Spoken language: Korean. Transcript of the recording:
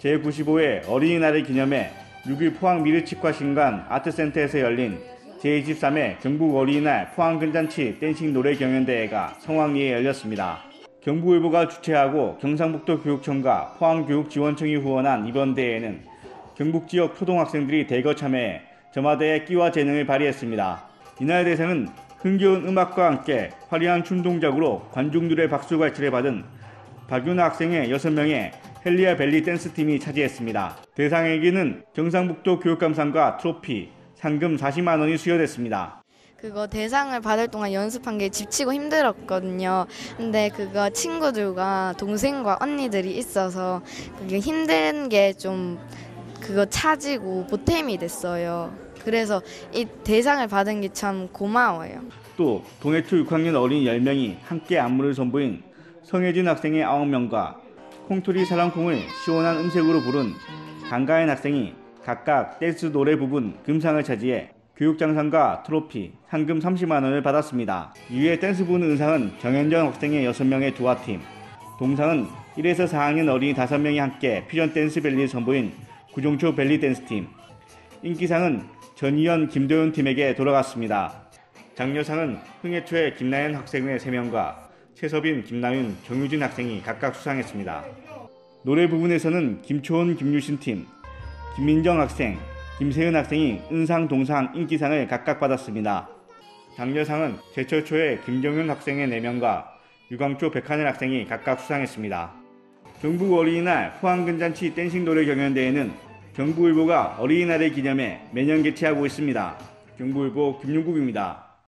제95회 어린이날을 기념해 6일 포항 미르치과신관 아트센터에서 열린 제23회 경북 어린이날 포항근잔치 댄싱 노래 경연대회가 성황리에 열렸습니다. 경북일보가 주최하고 경상북도 교육청과 포항교육지원청이 후원한 이번 대회는 경북 지역 초등학생들이 대거 참여해 저마다의 끼와 재능을 발휘했습니다. 이날 대상은 흥겨운 음악과 함께 화려한 춤 동작으로 관중들의 박수갈채를 받은 박윤아 학생의 6명의 헬리아 벨리 댄스팀이 차지했습니다. 대상에게는 경상북도 교육감상과 트로피, 상금 40만 원이 수여됐습니다. 그거 대상을 받을 동안 연습한 게 집치고 힘들었거든요. 근데 그거 친구들과 동생과 언니들이 있어서 그게 힘든 게 좀 그거 차지고 보탬이 됐어요. 그래서 이 대상을 받은 게 참 고마워요. 또 동해초 6학년 어린이 10명이 함께 안무를 선보인 성혜진 학생 외 9명과 콩토리 사랑콩을 시원한 음색으로 부른 강가연 학생이 각각 댄스 노래 부분 금상을 차지해 교육장상과 트로피, 상금 30만 원을 받았습니다. 이외 댄스 부분 은상은 정현정 학생 외 6명의 두화팀, 동상은 1에서 4학년 어린이 5명이 함께 퓨전 댄스 벨리를 선보인 구종초 벨리 댄스팀, 인기상은 전희연, 김도윤 팀에게 돌아갔습니다. 장려상은 흥해초의 김나연 학생의 3명과 최서빈, 김나윤, 정유진 학생이 각각 수상했습니다. 노래 부분에서는 김초은, 김유신 팀, 김민정 학생, 김세은 학생이 은상, 동상, 인기상을 각각 받았습니다. 장려상은 제철초의 김정윤 학생의 4명과 유광초, 백하늘 학생이 각각 수상했습니다. 경북 어린이날 포항근잔치 댄싱 노래 경연대회는 경북일보가 어린이날을 기념해 매년 개최하고 있습니다. 경북일보 김용국입니다.